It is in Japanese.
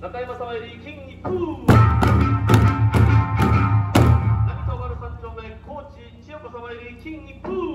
中山様より金一封成田丸三丁目高知千代子様より金一封